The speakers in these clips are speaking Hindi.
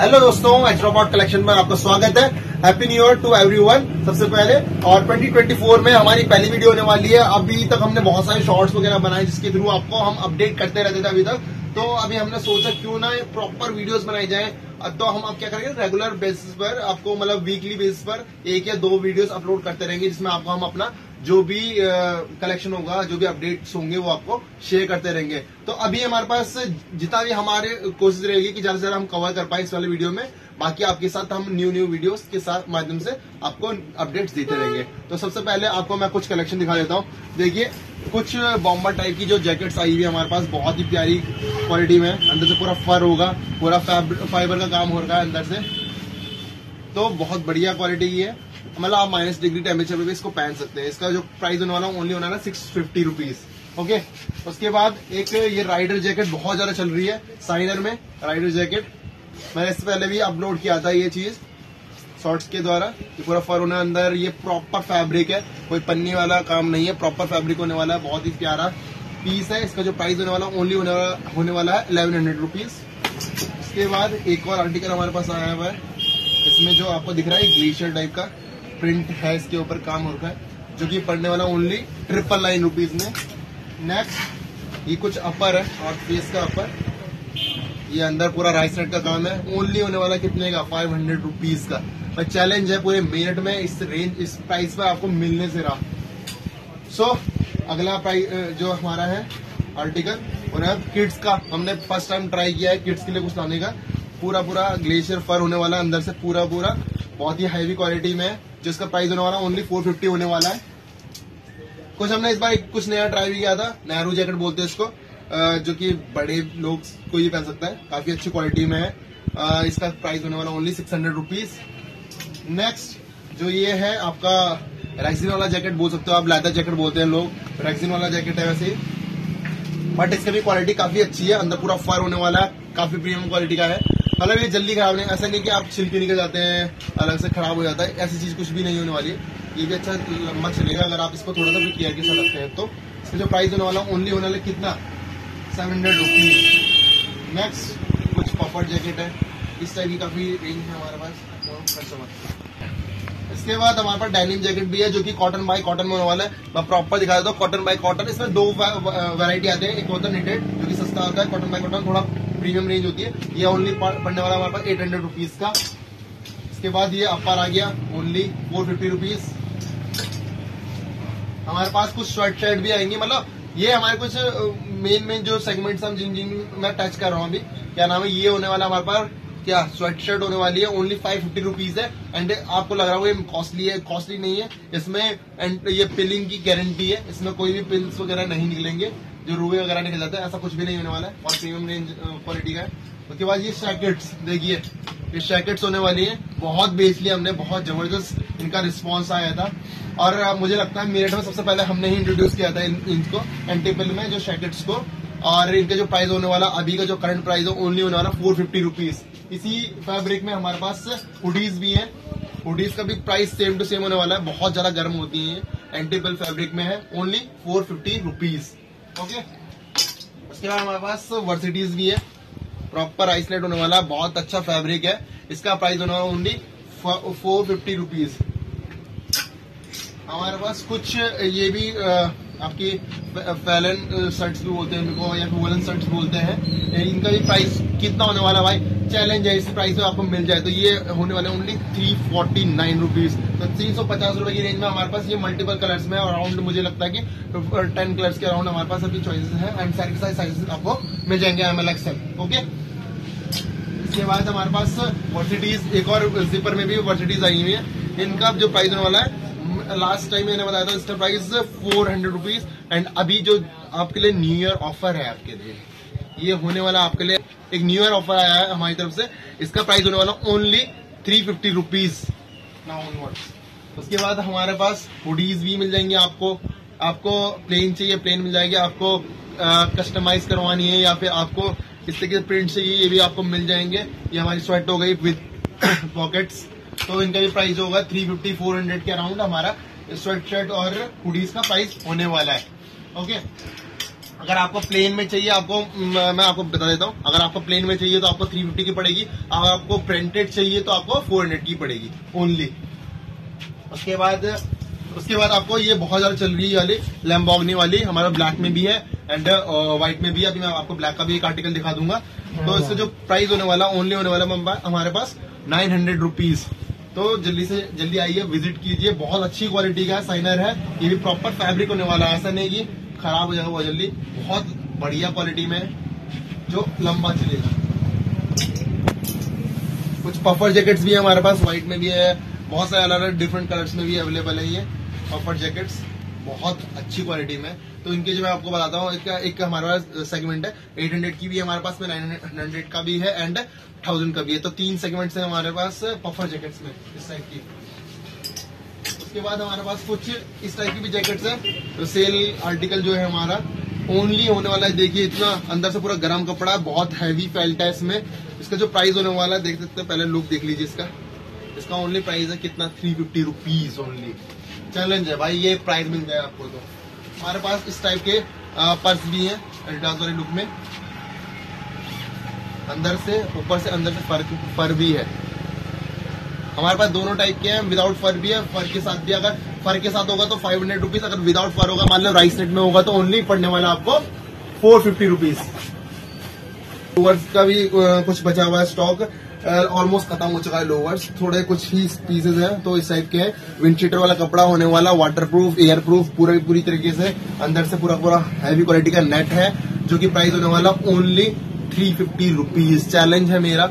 हेलो दोस्तों एस्ट्रोबॉट कलेक्शन में आपका स्वागत है। Happy new year to everyone सबसे पहले, और 2024 में हमारी पहली वीडियो होने वाली है। अभी तक हमने बहुत सारे शॉर्ट्स वगैरह बनाए जिसके थ्रू आपको हम अपडेट करते रहते थे अभी तक। तो अभी हमने सोचा क्यों ना प्रॉपर वीडियोस बनाई जाए। तो हम आप क्या करेंगे? रेगुलर बेसिस पर आपको मतलब वीकली बेसिस पर एक या दो वीडियोस अपलोड करते रहेंगे, जिसमें आपको हम अपना जो भी कलेक्शन होगा, जो भी अपडेट्स होंगे, वो आपको शेयर करते रहेंगे। तो अभी हमारे पास जितना भी हमारे कोशिश रहेगी कि ज़्यादा से ज़्यादा हम कवर कर पाए इस वाले वीडियो में, बाकी आपके साथ हम न्यू न्यू वीडियोस के साथ माध्यम से आपको अपडेट्स देते रहेंगे। तो सबसे पहले आपको मैं कुछ कलेक्शन दिखा देता हूँ। देखिए, कुछ बॉम्बर टाइप की जो जैकेट्स आई हुई है हमारे पास, बहुत ही प्यारी क्वालिटी में, अंदर से पूरा फर होगा, पूरा फाइबर का काम हो रहा है अंदर से। तो बहुत बढ़िया क्वालिटी की है। मतलब आप माइनस डिग्री टेम्परेचर पे भी इसको पहन सकते हैं। इसका जो प्राइस होने वाला ओनली होना सिक्स फिफ्टी रुपीज़ ओके उसके बाद एक ये राइडर जैकेट बहुत ज़्यादा चल रही है साइनर में राइडर जैकेट मैंने इससे पहले भी अपलोड किया था ये चीज़ शॉर्ट्स के द्वारा ये पूरा फर होने अंदर, ये प्रॉपर फैब्रिक है। कोई पन्नी वाला काम नहीं है प्रॉपर फैब्रिक होने वाला है, बहुत ही प्यारा पीस है। इसका जो प्राइस होने वाला ओनली होने वाला होने वाला है इलेवन हंड्रेड रुपीज़ उसके बाद एक और आर्टिकल हमारे पास आया हुआ है। इसमें जो आपको दिख रहा है ग्लेशियर टाइप का। प्रिंट है इसके ऊपर काम हो रखा है जो कि पड़ने वाला ओनली ट्रिपल नाइन रुपीज़ में। नेक्स्ट ये कुछ अपर है और फेस का अपर ये अंदर पूरा राइट साइड का काम है। ओनली होने वाला कितने का? फाइव हंड्रेड रुपीज़ का। पर चैलेंज है पूरे मिनट में इस रेंज इस प्राइस पर आपको मिलने से रहा। सो so, अगला प्राइस जो हमारा है आर्टिकल और किड्स का। हमने फ़र्स्ट टाइम ट्राई किया है किड्स के लिए कुछ लाने का। पूरा पूरा ग्लेशियर फर होने वाला अंदर से पूरा पूरा बहुत ही हैवी क्वालिटी में। जिसका प्राइस होने वाला ओनली फोर फिफ्टी होने वाला है। कुछ हमने इस बार कुछ नया ट्राई भी किया था नेहरू जैकेट बोलते हैं इसको। जो कि बड़े लोग को ये पहन सकता है। काफ़ी अच्छी क्वालिटी में है। इसका प्राइस होने वाला only six hundred rupees next जो ये है, आपका रैक्सिन वाला जैकेट बोल सकते हो आप लेदर जैकेट बोलते हैं लोग। रैक्सिन वाला जैकेट है वैसे बट इसकी भी क्वालिटी काफ़ी अच्छी है, अंदर पूरा फर होने वाला है, काफ़ी प्रीमियम क्वालिटी का है। मतलब ये जल्दी खराब नहीं, ऐसा नहीं कि आप छिलके निकल जाते हैं, अलग से खराब हो जाता है, ऐसी चीज़ कुछ भी नहीं होने वाली। है ये भी अच्छा लंबा चलेगा अगर आप इसको थोड़ा सा भी केयर के साथ रखते हैं तो। इसका जो प्राइस होने वाला ओनली होने वाला कितना? सेवन हंड्रेड रुपीज़ नेक्स्ट कुछ पॉपर जैकेट है। इस टाइप की काफ़ी रेंज है हमारे पास। इसके बाद हमारे पास डाइनिंग जैकेट भी है, जो कि कॉटन बाई कॉटन में होने वाला है। मैं प्रॉपर दिखा देता हूँ कॉटन बाई कॉटन इसमें दो वैरायटी आते हैं। एक होता है निटेड जो कि सस्ता होता है। कॉटन बाई कॉटन थोड़ा प्रीमियम रेंज होती है। ये ओनली पड़ने वाला हमारे पास एट हंड्रेड रुपीज़ का। इसके बाद ये अपर आ गया ओनली फोर फिफ्टी रुपीज़ हमारे पास कुछ स्वेट शर्ट भी आएँगे। मतलब ये हमारे कुछ मेन मेन जो सेगमेंट्स हम जिन जिन मैं टच कर रहा हूँ अभी, क्या नाम है, ये होने वाला हमारे पास क्या स्वेट शर्ट होने वाली है? ओनली फाइव फिफ्टी रुपीज़ है. एंड आपको लग रहा होगा ये कॉस्टली है कॉस्टली नहीं है. इसमें एंड ये पिलिंग की गारंटी है. इसमें कोई भी पिल्स वगैरह नहीं निकलेंगे. जो रूबे वगैरह निकल जाता है ऐसा कुछ भी नहीं होने वाला है. और प्रीमियम रेंज क्वालिटी का है. उसके बाद ये जैकेट्स देखिए ये जैकेट्स होने वाली है. बहुत बेच लिया हमने बहुत ज़बरदस्त इनका रिस्पॉन्स आया था. और मुझे लगता है मेरठ में सबसे पहले हमने ही इंट्रोड्यूस किया था इन, इनको एंटीपल में जो शैकेट्स को. और इनका जो प्राइस होने वाला अभी का जो करंट प्राइस है ओनली होने वाला फोर फिफ्टी रुपीज़ इसी फैब्रिक में हमारे पास हुडीज भी है। हुडीज का भी प्राइस सेम टू सेम होने वाला है। बहुत ज़्यादा गर्म होती है। एंटीपल फैब्रिक में है। Only four fifty rupees okay उसके बाद हमारे पास वर्सिटीज भी है। प्रॉपर आइसलेट होने वाला, बहुत अच्छा फैब्रिक है। इसका प्राइस होने वाला ओनली फोर फिफ्टी रुपीज़ हमारे पास कुछ, ये भी आपकी फैलन शर्ट्स भी बोलते हैं इनको या फिर वलन शर्ट्स बोलते हैं। इनका भी प्राइस कितना होने वाला भाई? चैलेंज है, इस प्राइस में आपको मिल जाए। तो ये होने वाले only three forty nine rupees तो तीन सौ पचास रुपए की रेंज में हमारे पास ये मल्टीपल कलर्स में अराउंड मुझे लगता है कि टेन कलर्स के अराउंड हमारे पास अभी चॉइसेस है एंड सारे साइज़ साइजेस आपको मिल जाएँगे एम एल एक्सएल ओके इसके बाद हमारे पास वर्सिटीज एक और जिपर में भी वर्सिटीज आई हुई है। इनका जो प्राइस होने वाला है लास्ट टाइम मैंने बताया था, इसका price four hundred rupees and अभी जो आपके लिए न्यू ईयर ऑफ़र है आपके लिए, ये होने वाला आपके लिए एक न्यू ईयर ऑफ़र आया है हमारी तरफ़ से, इसका प्राइस होने वाला ओनली थ्री फिफ्टी रुपीज़ उसके बाद हमारे पास हुडीज भी मिल जाएँगे आपको आपको प्लेन चाहिए प्लेन मिल जाएगी, आपको कस्टमाइज करवानी है या फिर आपको इस तरीके से प्रिंट चाहिए, ये भी आपको मिल जाएँगे। ये हमारी स्वेट हो गई विद पॉकेट्स तो इनका भी प्राइस होगा थ्री फिफ्टी फोर हंड्रेड के अराउंड हमारा। स्वेट शर्ट और हुडीज का प्राइस होने वाला है। ओके अगर आपको प्लेन में चाहिए आपको मैं आपको बता देता हूँ। अगर आपको प्लेन में चाहिए तो आपको 350 की पड़ेगी। अगर आपको प्रिंटेड चाहिए तो आपको 400 की पड़ेगी ओनली उसके बाद उसके बाद आपको ये बहुत ज़्यादा चल रही है वाली लैम्बॉगनी वाली। हमारा ब्लैक में भी है एंड व्हाइट में भी। है अभी मैं आपको ब्लैक का भी एक आर्टिकल दिखा दूँगा। तो इससे जो प्राइस होने वाला ओनली होने वाला हमारे पास नाइन हंड्रेड रुपीज़ तो जल्दी से जल्दी आइए विज़िट कीजिए। बहुत अच्छी क्वालिटी का साइनर है। ये भी प्रॉपर फैब्रिक होने वाला है, ऐसा नहीं कि खराब हो जाएगा बहुत जल्दी। बहुत बढ़िया क्वालिटी में जो लंबा चलेगा। कुछ पफर जैकेट्स भी है हमारे पास व्हाइट में भी है। बहुत सारे अलग अलग डिफरेंट कलर्स में भी अवेलेबल है ये पफर जैकेट्स बहुत अच्छी क्वालिटी में। तो इनके जो मैं आपको बताता हूँ एक, एक हमारे पास सेगमेंट है। 800 की भी हमारे पास में 900 का भी है एंड थाउज़ेंड का भी है। तो तीन सेगमेंट्स है हमारे पास पफर जैकेट्स में इस टाइप की। उसके बाद हमारे पास कुछ इस टाइप की भी जैकेट्स है। सेल आर्टिकल जो है हमारा ओनली होने वाला है। देखिए इतना अंदर से पूरा गर्म कपड़ा बहुत हैवी फेल्ट है इसमें। इसका जो प्राइस होने वाला है देख सकते हैं पहले लुक देख लीजिए इसका। इसका ओनली प्राइस है कितना? Three fifty rupees only challenge है भाई ये प्राइस मिल जाए आपको तो। हमारे पास इस टाइप के पर्स भी हैं एडिडास वाले लुक में। अंदर से, ऊपर से अंदर से फर फर भी है। हमारे पास दोनों टाइप के हैं विदाउट फर भी है फर के साथ भी अगर फर के साथ होगा तो फाइव हंड्रेड रुपीज़ अगर विदाउट फर होगा, मान लो राइस नेट में होगा तो ओनली पड़ने वाला आपको फोर फिफ्टी रुपीज़ का भी कुछ बचा हुआ है स्टॉक ऑलमोस्ट खत्म हो चुका है लोवर्स थोड़े कुछ ही पीसेज हैं तो इस टाइप के विंडशीटर वाला कपड़ा होने वाला वाटर प्रूफ एयर प्रूफ पूरे, पूरी तरीके से अंदर से पूरा पूरा हैवी क्वालिटी का नेट है, जो कि प्राइस होने वाला only three fifty rupees challenge है मेरा.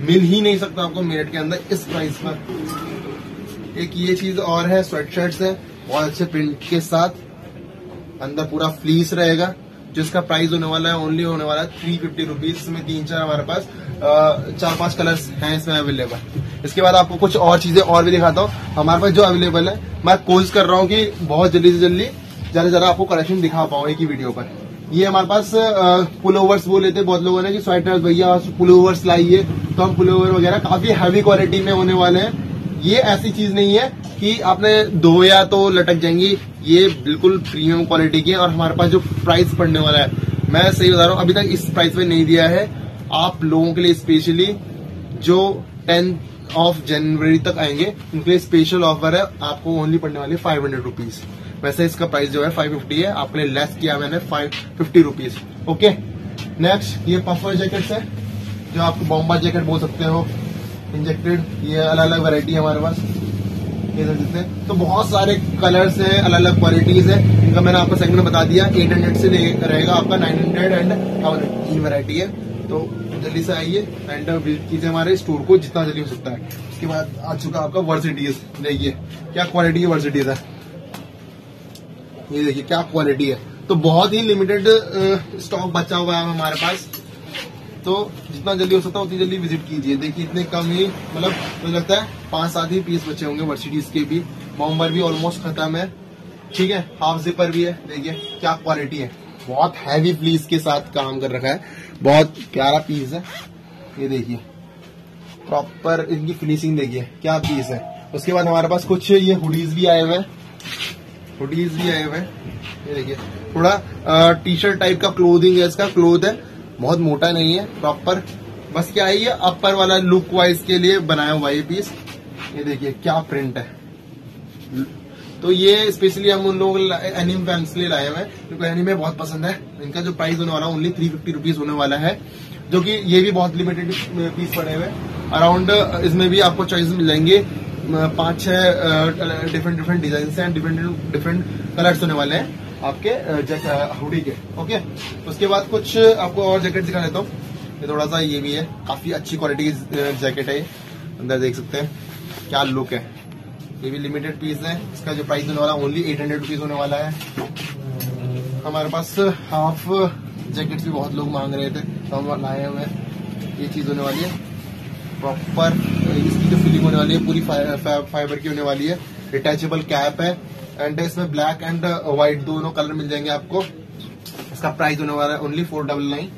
मिल ही नहीं सकता आपको मिनट के अंदर इस प्राइस पर. एक ये चीज़ और है स्वेट शर्ट है, बहुत अच्छे प्रिंट के साथ. अंदर पूरा फ्लीस रहेगा. जिसका प्राइस होने वाला है ओनली होने वाला है थ्री फिफ्टी रुपीज़ इसमें तीन चार हमारे पास चार पाँच कलर्स हैं इसमें अवेलेबल इसके बाद आपको कुछ और चीज़ें और भी दिखाता हूँ। हमारे पास जो अवेलेबल है, मैं कोशिश कर रहा हूँ कि बहुत जल्दी से जल्दी ज़्यादा ज़्यादा आपको कलेक्शन दिखा पाऊँ एक ही वीडियो पर। ये हमारे पास पुल ओवर्स बोले थे बहुत लोगों ने कि स्वेटर्स भैया पुल ओवर्स लाइए। तो हम पुल ओवर वगैरह काफ़ी हैवी क्वालिटी में होने वाले हैं। ये ऐसी चीज़ नहीं है कि आपने दो या तो लटक जाएँगी, ये बिल्कुल प्रीमियम क्वालिटी की है और हमारे पास जो प्राइस पड़ने वाला है, मैं सही बता रहा हूँ, अभी तक इस प्राइस में नहीं दिया है। आप लोगों के लिए स्पेशली जो टेंथ ऑफ़ जनवरी तक आएँगे, उनके लिए स्पेशल ऑफ़र है, आपको ओनली पड़ने वाली फाइव हंड्रेड रुपीज़ वैसे इसका प्राइस जो है फाइव फिफ्टी है आपने लेस किया मैंने five fifty rupees okay next ये पफर जैकेट है, जो आपको बॉम्बा जैकेट बोल सकते हो। इंजेक्टेड ये अलग अलग वेरायटी है हमारे पास। तो बहुत सारे कलर्स हैं अलग अलग क्वालिटीज है। इनका मैंने आपको सेगमेंट बता दिया 800 से रहेगा आपका 900 एंड थाउज़ेंड तीन वेरायटी है। तो जल्दी से आइए एंड विज़िट कीजिए हमारे स्टोर को जितना जल्दी हो सकता है। उसके बाद आ चुका आपका वर्सिटीज देखिए, क्या क्वालिटी की वर्सिटीज है? ये देखिए, क्या क्वालिटी है। तो बहुत ही लिमिटेड स्टॉक बचा हुआ है हमारे पास। तो जितना जल्दी हो सकता है उतनी जल्दी विज़िट कीजिए। देखिए, इतने कम ही मतलब मुझे लगता है पाँच सात ही पीस बचे होंगे वर्सिटीज के भी। बॉम्बर भी ऑलमोस्ट खत्म है। ठीक है? हाफ़ जिपर भी है। देखिए, क्या क्वालिटी है। बहुत हैवी फ्लीस के साथ काम कर रखा है। बहुत प्यारा पीस है। ये देखिए। प्रॉपर इनकी फिनिशिंग देखिए, क्या पीस है। उसके बाद हमारे पास कुछ ये हुडीज भी आए हुए हैं। हुडीज भी आए हुए हैं। ये देखिए, थोड़ा टी शर्ट टाइप का क्लोथिंग है, इसका क्लोथ है। बहुत मोटा नहीं है प्रॉपर बस क्या है ये अपर वाला लुक वाइज के लिए बनाया हुआ ये पीस ये देखिए, क्या प्रिंट है। तो ये स्पेशली हम उन लोग एनिम फैंस के लिए लाए हुए हैं, क्योंकि एनिमे बहुत पसंद है। इनका जो प्राइस होने वाला ओनली थ्री फिफ्टी रुपीज़ होने वाला है, जो कि ये भी बहुत लिमिटेड पीस पड़े हुए अराउंड इसमें भी आपको चॉइस मिल जाएँगे। पाँच, छह different different design and different different colours होने वाले हैं। आपके हुडी के, ओके? उसके बाद कुछ आपको और जैकेट दिखा देता हूँ। ये थोड़ा सा ये भी है। काफ़ी अच्छी क्वालिटी की जैकेट है अंदर देख सकते हैं। क्या लुक है। ये भी लिमिटेड पीस है। इसका जो प्राइस होने वाला ओनली एट हंड्रेड रुपीज़ होने वाला है। हमारे पास हाफ़ जैकेट्स भी बहुत लोग मांग रहे थे। तो हम लाए हुए हैं। ये चीज़ होने वाली है। प्रॉपर इसकी जो फिलिंग होने वाली है, पूरी फाइबर की होने वाली है। डिटैचेबल कैप है। एंड इसमें ब्लैक एंड व्हाइट दोनों कलर मिल जाएँगे आपको। इसका प्राइस होने वाला है ओनली फोर डबल नाइन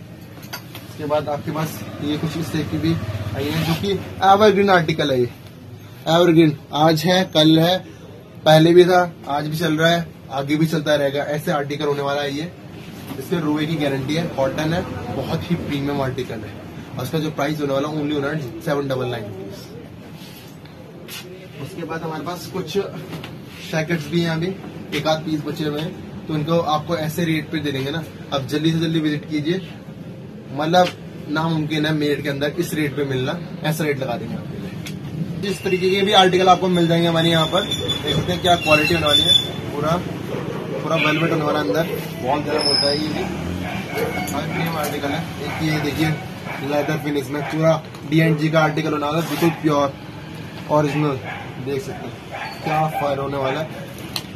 इसके बाद आपके पास ये कुछ इस तरह की भी आई है जो कि एवरग्रीन आर्टिकल है ये। एवरग्रीन आज है, कल है, पहले भी था, आज भी चल रहा है, आगे भी चलता रहेगा। ऐसे आर्टिकल होने वाला है ये। इसके रुए की गारंटी है कॉटन है, बहुत ही प्रीमियम आर्टिकल है। इसका जो प्राइस होने वाला ओनली होना सेवन डबल नाइन उसके बाद हमारे पास कुछ जैकेट्स भी हैं अभी एक आध पीस बचे हुए हैं तो इनको आपको ऐसे रेट पे दे देंगे ना। अब जल्दी से जल्दी विज़िट कीजिए। मतलब नामुमकिन है मेड के अंदर इस रेट पे मिलना, ऐसा रेट लगा देंगे आपके लिए। जिस तरीके के भी आर्टिकल आपको मिल जाएँगे हमारे यहाँ पर। देख सकते हैं क्या क्वालिटी होने वाली है। पूरा पूरा वेलवेट होने वाला अंदर। बहुत गर्म होता है ये। भी आर्टिकल है। एक ये देखिए लेदर फिनिश में पूरा डी का आर्टिकल होने वाला बिल्कुल प्योर ओरिजिनल देख सकते हैं। क्या फायर होने वाला है।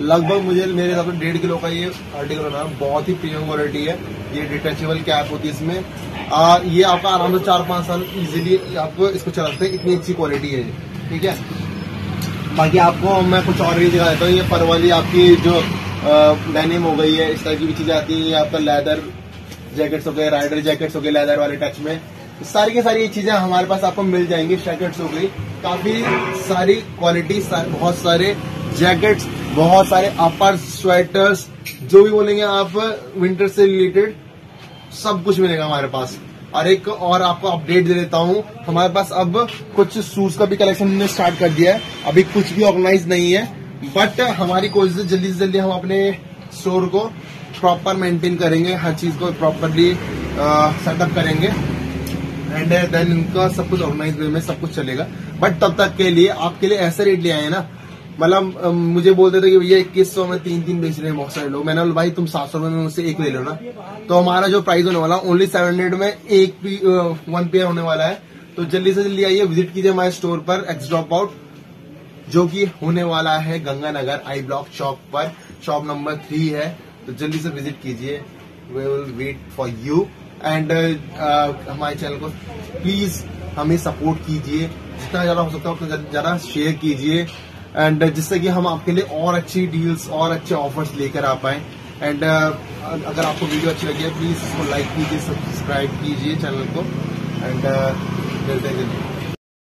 लगभग मुझे मेरे हिसाब से डेढ़ किलो का ये आर्टिकल है बहुत ही प्रीमियम क्वालिटी है। ये डिटेचेबल कैप होती है इसमें। आ, ये आपका आराम से चार पाँच साल इजीली आपको इसको चला सकते हैं। इतनी अच्छी क्वालिटी है ठीक है? बाकी आपको मैं कुछ और भी दिखा देता हूँ। ये पर वाली आपकी जो डेनिम हो गई है इस तरह की भी चीज़ें आती है। ये आपका लेदर जैकेट्स हो गए राइडर जैकेट्स हो गए लेदर वाले टच में। सारी की सारी ये चीज़ें हमारे पास आपको मिल जाएँगी जैकेट्स हो गई। काफ़ी सारी क्वालिटी सार, बहुत सारे जैकेट्स बहुत सारे अपर स्वेटर्स जो भी बोलेंगे आप विंटर से रिलेटेड सब कुछ मिलेगा हमारे पास। और एक और आपको अपडेट दे देता हूँ हमारे पास अब कुछ शूज़ का भी कलेक्शन हमने स्टार्ट कर दिया है। अभी कुछ भी ऑर्गेनाइज नहीं है बट हमारी कोशिश है जल्दी से जल्दी हम अपने स्टोर को प्रॉपर मेंटेन करेंगे हर चीज़ को प्रॉपरली सेटअप करेंगे। एंड देन इनका सब कुछ ऑर्गेनाइज वे में सब कुछ चलेगा। बट तब तक के लिए आपके लिए ऐसे रेट ले आए ना। मतलब मुझे बोलते थे कि भैया इक्कीस सौ में तीन तीन बेच रहे हैं बहुत सारे लोग। मैंने बोला भाई तुम सात सौ में मुझसे एक ले लो ना। तो हमारा जो प्राइस होने वाला ओनली सेवन हंड्रेड में एक पी, वन पेयर होने वाला है। तो जल्दी से जल्दी आइए विज़िट कीजिए हमारे स्टोर पर एक्स ड्रॉप आउट जो कि होने वाला है गंगानगर आई ब्लॉक चौक पर। शॉप नंबर थ्री है। तो जल्दी से विज़िट कीजिए। We will wait for you and हमारे चैनल को प्लीज़ हमें सपोर्ट कीजिए। जितना ज़्यादा हो सकता है उतना ज़्यादा शेयर कीजिए। एंड जिससे कि हम आपके लिए और अच्छी डील्स और अच्छे ऑफर्स लेकर आ पाए। एंड uh, अगर आपको वीडियो अच्छी लगी है प्लीज़ इसको लाइक कीजिए सब्सक्राइब कीजिए चैनल को। एंड uh, मिलते हैं